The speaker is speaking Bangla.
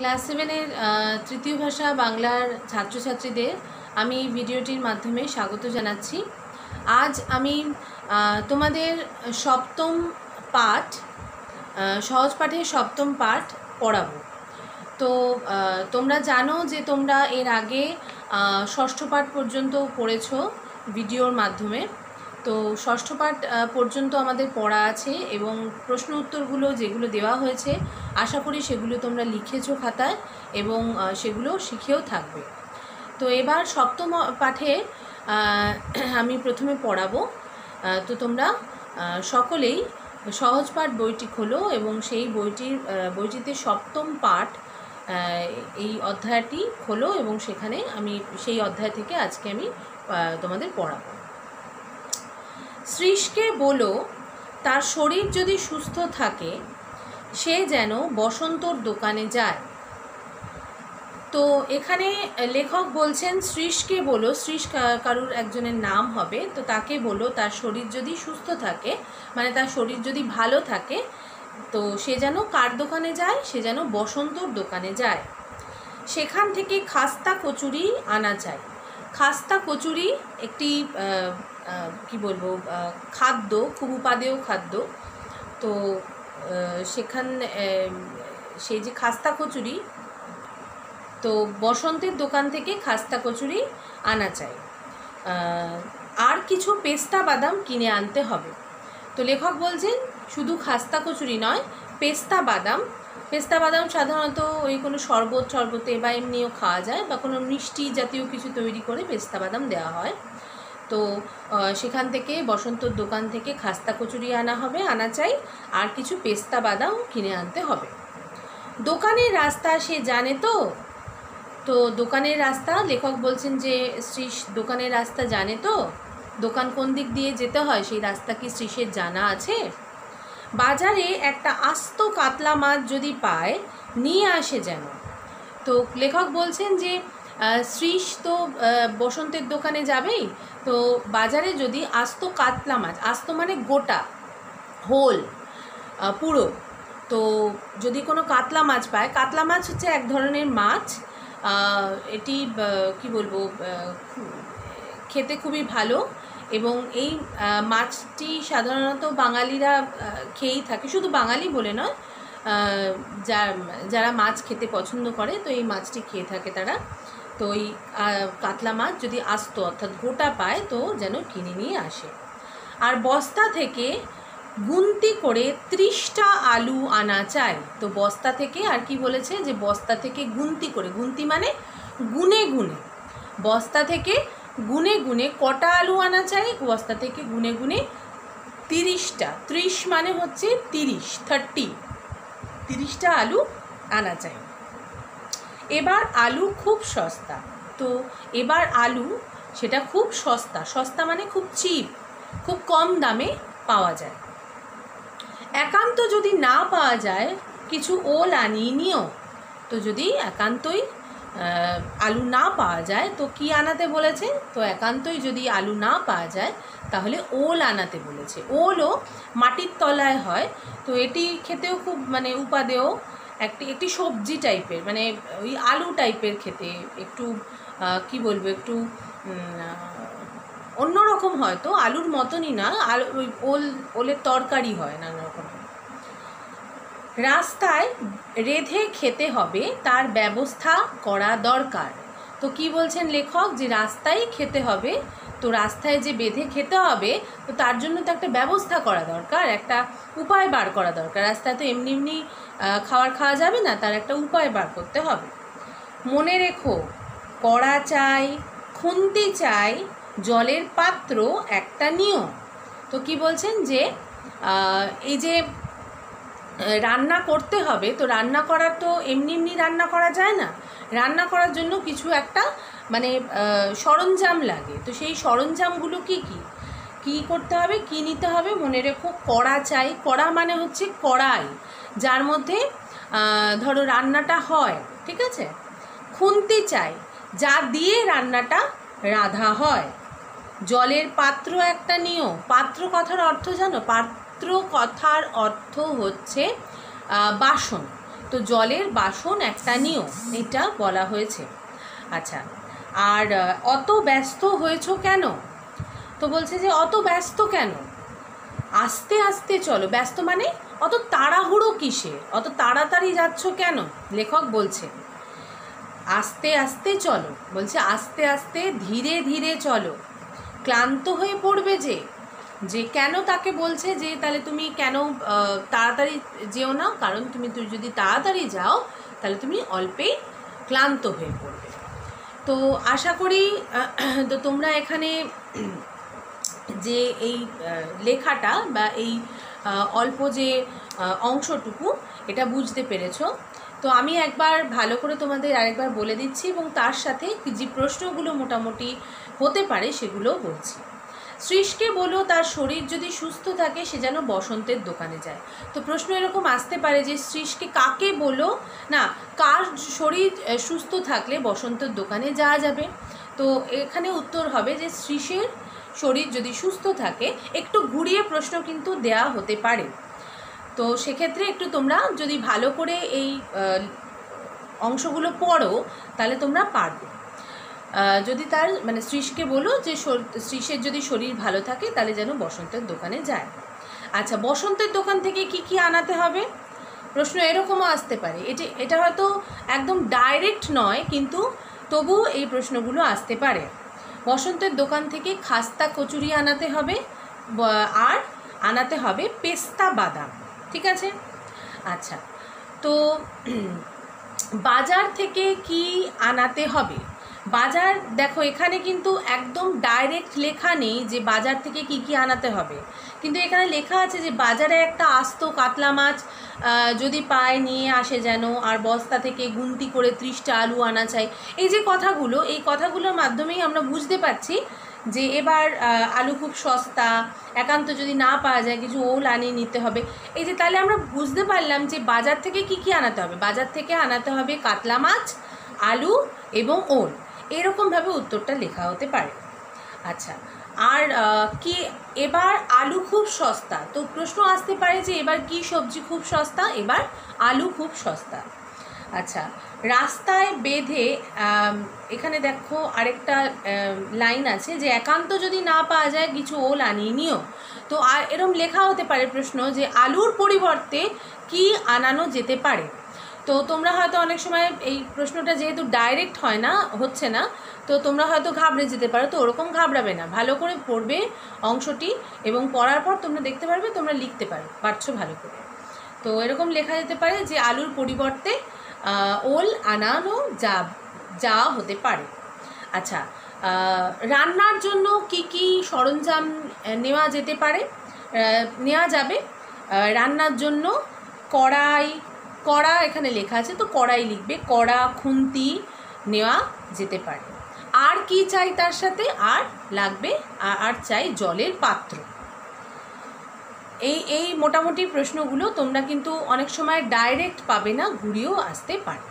ক্লাস সেভেনের তৃতীয় ভাষা বাংলার ছাত্রছাত্রীদের আমি ভিডিওটির মাধ্যমে স্বাগত জানাচ্ছি। আজ আমি তোমাদের সপ্তম পাঠ সহজ পাঠের সপ্তম পাঠ পড়াবো। তো তোমরা জানো যে তোমরা এর আগে ষষ্ঠ পাঠ পর্যন্ত পড়েছো ভিডিওর মাধ্যমে। তো, ষষ্ঠ পাঠ পর্যন্ত আমাদের পড়া আছে এবং প্রশ্ন উত্তরগুলো যেগুলো দেওয়া হয়েছে আশা করি সেগুলো তোমরা লিখেছো খাতায় এবং সেগুলো শিখেও থাকবে। তো এবার সপ্তম পাঠে আমি প্রথমে পড়াবো। তো তোমরা সকলেই সহজ পাঠ বইটি খোলো এবং সেই বইটির বইটিতে সপ্তম পাঠ এই অধ্যায়টি খোলো এবং সেখানে আমি সেই অধ্যায় থেকে আজকে আমি তোমাদের পড়াবো। শ্রীশকে বলো, তার শরীর যদি সুস্থ থাকে সে যেন বসন্তর দোকানে যায়। তো এখানে লেখক বলছেন শ্রীশকে বলো শ্রীশ কা- কারুর একজনের নাম হবে, তো তাকে বলো, তার শরীর যদি সুস্থ থাকে মানে তার শরীর যদি ভালো থাকে, তো সে যেন কার দোকানে যায়? সে যেন বসন্তর দোকানে যায়। সেখান থেকে খাস্তা কচুরি আনা চাই খাস্তা কচুরি একটি কি বলব খাদ্য, খুব উপাদেয় খাদ্য। তো সেখান সেই যে খাস্তা কচুরি, তো বসন্তের দোকান থেকে খাস্তা কচুরি আনা চাই। আর কিছু পেস্তা বাদাম কিনে আনতে হবে। তো লেখক বলছেন, শুধু খাস্তা কচুরি নয়, পেস্তা বাদাম। পেস্তা বাদাম সাধারণত ওই কোনো শরবত, শরবতে বা এমনিও খাওয়া যায় বা কোনো মিষ্টি জাতীয় কিছু তৈরি করে পেস্তা বাদাম দেওয়া হয়। তো সেখান থেকে বসন্তর দোকান থেকে খাস্তা কচুরি আনা হবে, আনা চাই, আর কিছু পেস্তা বাদাম কিনে আনতে হবে। দোকানের রাস্তা সে জানে তো? তো দোকানের রাস্তা, লেখক বলছেন যে শ্রীশ দোকানের রাস্তা জানে তো? দোকান কোন দিক দিয়ে যেতে হয়, সেই রাস্তা কি শ্রীশের জানা আছে? বাজারে একটা আস্ত কাতলা মাছ যদি পায়, নিয়ে আসে যেন। তো লেখক বলছেন যে শ্রীশ তো বসন্তের দোকানে যাবেই। তো বাজারে যদি আস্ত কাতলা মাছ, আস্ত মানে গোটা, হোল পুরো, তো যদি কোনো কাতলা মাছ পায়, কাতলা মাছ হচ্ছে এক ধরনের মাছ এটি কি বলব খেতে খুবই ভালো এবং এই মাছটি সাধারণত বাঙালিরা খেয়েই থাকে, শুধু বাঙালি বলে নয় যারা মাছ খেতে পছন্দ করে, তো এই মাছটি খেয়ে থাকে তারা। তো ওই কাতলা মাছ যদি আস্ত, অর্থাৎ গোটা পায়, তো যেন কিনে নিয়ে আসে। আর বস্তা থেকে গুনতি করে ত্রিশটা আলু আনা চাই তো বস্তা থেকে, আর কি বলেছে যে বস্তা থেকে গুনতি করে, গুনতি মানে গুনে গুনে। বস্তা থেকে গুনে গুনে কটা আলু আনা চাই বস্তা থেকে গুনে গুনে তিরিশটা। ত্রিশ মানে হচ্ছে তিরিশ, থার্টি। তিরিশটা আলু আনা চাই এবার আলু খুব সস্তা। তো এবার আলু, সেটা খুব সস্তা। সস্তা মানে খুব চিপ, খুব কম দামে পাওয়া যায়। একান্ত যদি না পাওয়া যায়, কিছু ওল আনিয়ে নিও। তো যদি একান্তই আলু না পাওয়া যায়, তো কি আনাতে বলেছে? তো একান্তই যদি আলু না পাওয়া যায়, তাহলে ওল আনাতে বলেছে। ওলও মাটির তলায় হয়। তো এটি খেতেও খুব মানে উপাদেয়। একটি একটি সবজি টাইপের মানে ওই আলু টাইপের খেতে একটু কি বলব, একটু অন্য রকম অন্যরকম হয়তো আলুর মতনই না আলু ওই ওল, ওলের তরকারি হয় নানা রকম রাস্তায় রেধে খেতে হবে, তার ব্যবস্থা করা দরকার। তো কি বলছেন লেখক? যে রাস্তায় খেতে হবে, তো রাস্তায় যে বেঁধে খেতে হবে, তো তার জন্য তো একটা ব্যবস্থা করা দরকার, একটা উপায় বার করা দরকার। রাস্তায় তো এমনি এমনি খাবার খাওয়া যাবে না, তার একটা উপায় বার করতে হবে। মনে রেখো, কড়া চাই, খুন্তি চাই, জলের পাত্র একটা নিয়ম তো কি বলছেন যে এই যে রান্না করতে হবে, তো রান্না করার তো এমনি এমনি রান্না করা যায় না? রান্না করার জন্য কিছু একটা মানে সরঞ্জাম লাগে। তো সেই সরঞ্জামগুলো কি কি? কি করতে হবে, কি নিতে হবে, মনে রেখো, কড়া চাই। কড়া মানে হচ্ছে কড়াই, যার মধ্যে ধরো রান্নাটা হয়, ঠিক আছে? খুন্তি চাই, যা দিয়ে রান্নাটা রাধা হয়। জলের পাত্র একটা নিও। পাত্র কথার অর্থ জানো? পাত্র কথার অর্থ হচ্ছে বাসন। তো জলের বাসন একটা নিও, এটা বলা হয়েছে। আচ্ছা আর অত ব্যস্ত হয়েছো কেন? তো বলছে যে, অত ব্যস্ত কেন? আস্তে আস্তে চলো, ব্যস্ত মানে অত তাড়াহুড়ো কিসে অত তাড়াতাড়ি যাচ্ছ কেন? লেখক বলছে, আস্তে আস্তে চলো, বলছে আস্তে আস্তে ধীরে ধীরে চলো। ক্লান্ত হয়ে পড়বে যে? যে কেন তাকে বলছে যে তাহলে তুমি কেন তাড়াতাড়ি যেও না? কারণ তুমি তুই যদি তাড়াতাড়ি যাও, তাহলে তুমি অল্পেই ক্লান্ত হয়ে পড়বে। তো আশা করি তো তোমরা এখানে যে এই লেখাটা বা এই অল্প যে অংশটুকু, এটা বুঝতে পেরেছ। তো আমি একবার ভালো করে তোমাদের আরেকবার বলে দিচ্ছি এবং তার সাথে যে প্রশ্নগুলো মোটামুটি হতে পারে সেগুলোও বলছি। শ্রীশকে বলো তার শরীর যদি সুস্থ থাকে, সে যেন বসন্তের দোকানে যায়। তো প্রশ্ন এরকম আসতে পারে যে শ্রীশকে কাকে বলো? না, কার শরীর সুস্থ থাকলে বসন্তের দোকানে যাওয়া যাবে? তো এখানে উত্তর হবে যে শ্রীশের শরীর যদি সুস্থ থাকে, একটু ঘুরিয়ে প্রশ্ন কিন্তু দেয়া হতে পারে। তো সেক্ষেত্রে একটু তোমরা যদি ভালো করে এই অংশগুলো পড়ো, তাহলে তোমরা পারবে। যদি তার মানে শ্রীশকে বলো যে শর- শ্রীশের যদি শরীর ভালো থাকে, তাহলে যেন বসন্তের দোকানে যায়। আচ্ছা বসন্তের দোকান থেকে কি কি আনাতে হবে? প্রশ্ন এরকমও আসতে পারে। এটি, এটা হয়তো একদম ডাইরেক্ট নয়, কিন্তু তবুও এই প্রশ্নগুলো আসতে পারে। বসন্তের দোকান থেকে খাস্তা কচুরি আনাতে হবে আর আনাতে হবে পেস্তা বাদাম। ঠিক আছে? আচ্ছা তো বাজার থেকে কি আনাতে হবে? বাজার, দেখো, এখানে কিন্তু একদম ডাইরেক্ট লেখা নেই যে বাজার থেকে কি কি আনাতে হবে। কিন্তু এখানে লেখা আছে যে বাজারে একটা আস্ত কাতলা মাছ যদি পায় নিয়ে আসে যেন, আর বস্তা থেকে গুনতি করে ত্রিশটা আলু আনা চাই। এই যে কথাগুলো, এই কথাগুলোর মাধ্যমেই আমরা বুঝতে পারছি যে এবার আলু খুব সস্তা, একান্ত যদি না পাওয়া যায় কিছু ওল আনিয়ে নিতে হবে। এই যে তাহলে আমরা বুঝতে পারলাম যে বাজার থেকে কি কি আনাতে হবে। বাজার থেকে আনাতে হবে কাতলা মাছ, আলু এবং ওল। এরকমভাবে উত্তরটা লেখা হতে পারে। আচ্ছা আর কি এবার আলু খুব সস্তা? তো প্রশ্ন আসতে পারে যে এবার কি সবজি খুব সস্তা? এবার আলু খুব সস্তা। আচ্ছা রাস্তায় বেঁধে এখানে দেখো আরেকটা লাইন আছে যে একান্ত যদি না পাওয়া যায় কিছু ওল আনিয়ে নিও। তো আর এরম লেখা হতে পারে প্রশ্ন যে আলুর পরিবর্তে কি আনানো যেতে পারে? তো তোমরা হয়তো অনেক সময় এই প্রশ্নটা যেহেতু ডাইরেক্ট হয় না, হচ্ছে না, তো তোমরা হয়তো ঘাবড়ে যেতে পারো, তো ওরকম ঘাবড়াবে না। ভালো করে পড়বে অংশটি এবং পড়ার পর তোমরা দেখতে পারবে, তোমরা লিখতে পারো, পারছ ভালো করে। তো এরকম লেখা যেতে পারে যে আলুর পরিবর্তে ওল, আনানো যা যা হতে পারে। আচ্ছা রান্নার জন্য কি কি সরঞ্জাম নেওয়া যেতে পারে? নেওয়া যাবে। রান্নার জন্য কড়াই কড়া এখানে লেখা আছে, তো কড়াই লিখবে, কড়া, খুন্তি নেওয়া যেতে পারে। আর কি চাই তার সাথে? আর লাগবে, আর চাই জলের পাত্র। এই এই মোটামুটি প্রশ্নগুলো তোমরা কিন্তু অনেক সময় ডাইরেক্ট পাবে না, ঘুরিয়েও আসতে পারে